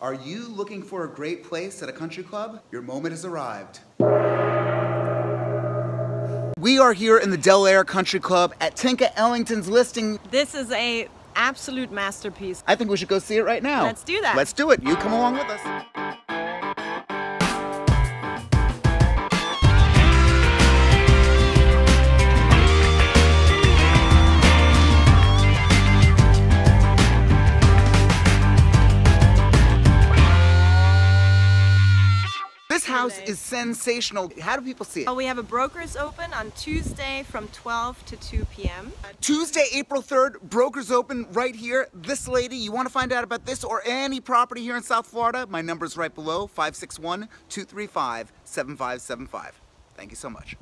Are you looking for a great place at a country club? Your moment has arrived. We are here in the Delaire Country Club at Tinka Ellington's listing. This is a absolute masterpiece. I think we should go see it right now. Let's do that. Let's do it. You come along with us. This house is sensational. How do people see it? Oh, we have a brokers open on Tuesday from 12 to 2 p.m. Tuesday, April 3rd, brokers open right here. This lady, you want to find out about this or any property here in South Florida? My number's right below 561 235 7575. Thank you so much.